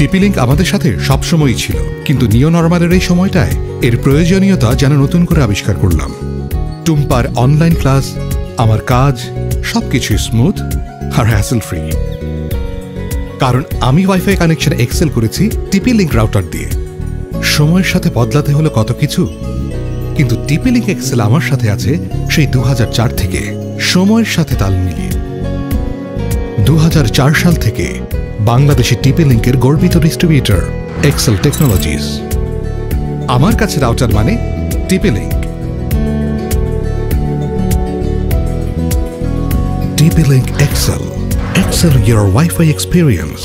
টিপিলিংক আমাদের সাথে সবসময়ই ছিল, কিন্তু নিও নর্মালের এই সময়টায় এর প্রয়োজনীয়তা যেন নতুন করে আবিষ্কার করলাম। টুম্পার অনলাইন ক্লাস, আমার কাজ সবকিছু স্মুথ আর হ্যাসেল ফ্রি কারণ আমি ওয়াইফাই কানেকশন এক্সেল করেছি টিপি লিঙ্ক রাউটার দিয়ে। সময়ের সাথে বদলাতে হলো কত কিছু, কিন্তু টিপি লিঙ্ক এক্সেল আমার সাথে আছে সেই দু হাজার চার থেকে। সময়ের সাথে তাল মিলিয়ে। দু হাজার চার সাল থেকে বাংলাদেশি টিপি লিঙ্কের গর্বিত ডিস্ট্রিবিউটর এক্সেল টেকনোলজিস আমার কাছে রাউটার মানে TP link TP link excel excel your Wi-Fi experience